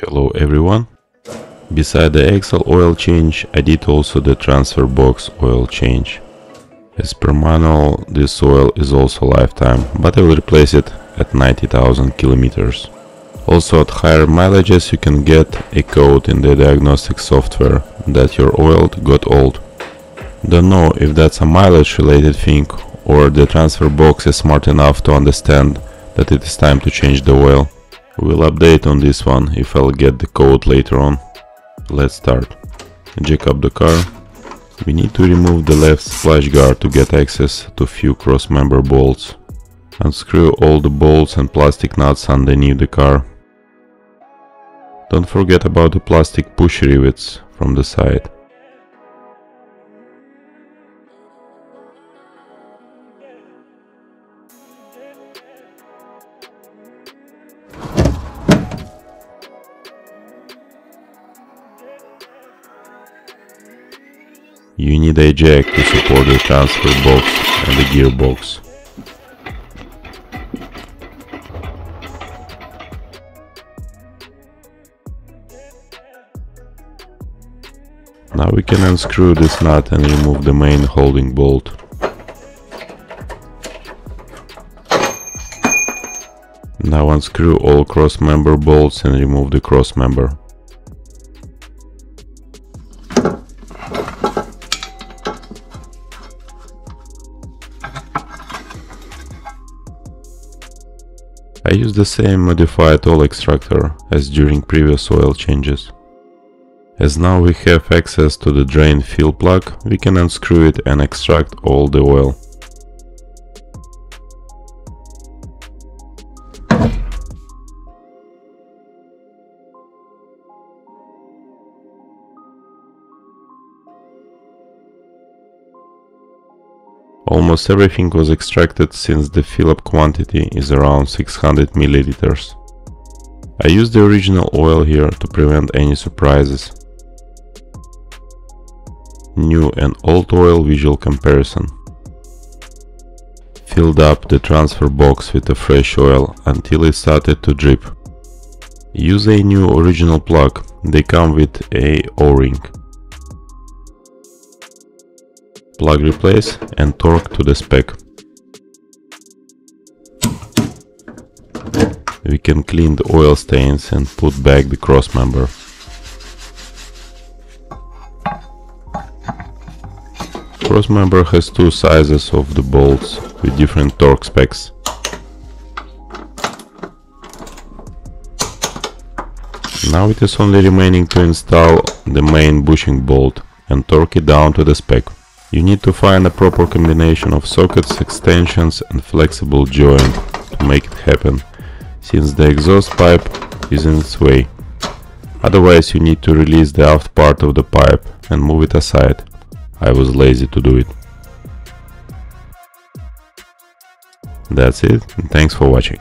Hello everyone. Beside the axle oil change, I did also the transfer box oil change. As per manual, this oil is also lifetime, but I will replace it at 90,000 kilometers. Also at higher mileages you can get a code in the diagnostic software that your oil got old. Don't know if that's a mileage related thing or the transfer box is smart enough to understand that it is time to change the oil. We'll update on this one if I'll get the code later on. Let's start. Jack up the car. We need to remove the left splash guard to get access to few cross-member bolts. Unscrew all the bolts and plastic nuts underneath the car. Don't forget about the plastic push rivets from the side. You need a jack to support the transfer box and the gearbox. Now we can unscrew this nut and remove the main holding bolt. Now unscrew all cross member bolts and remove the cross member. I use the same modified oil extractor as during previous oil changes. As now we have access to the drain fill plug, we can unscrew it and extract all the oil. Almost everything was extracted since the fill-up quantity is around 600 milliliters. I used the original oil here to prevent any surprises. New and old oil visual comparison. Filled up the transfer box with the fresh oil until it started to drip. Use a new original plug, they come with a O-ring plug replace and torque to the spec. We can clean the oil stains and put back the cross member. Cross member has two sizes of the bolts with different torque specs. Now it is only remaining to install the main bushing bolt and torque it down to the spec. You need to find a proper combination of sockets, extensions and flexible joint to make it happen, since the exhaust pipe is in its way. Otherwise you need to release the aft part of the pipe and move it aside. I was lazy to do it. That's it, thanks for watching.